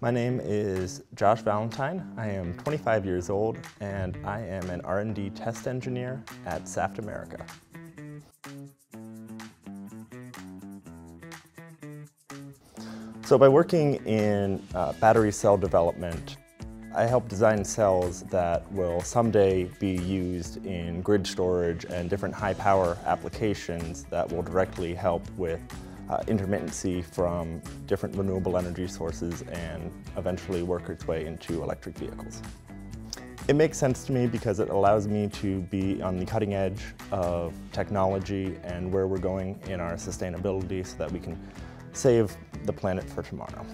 My name is Josh Valentine. I am 25 years old and I am an R&D test engineer at Saft America. So by working in uh, battery cell development, I help design cells that will someday be used in grid storage and different high power applications that will directly help with uh, intermittency from different renewable energy sources and eventually work its way into electric vehicles. It makes sense to me because it allows me to be on the cutting edge of technology and where we're going in our sustainability so that we can save the planet for tomorrow.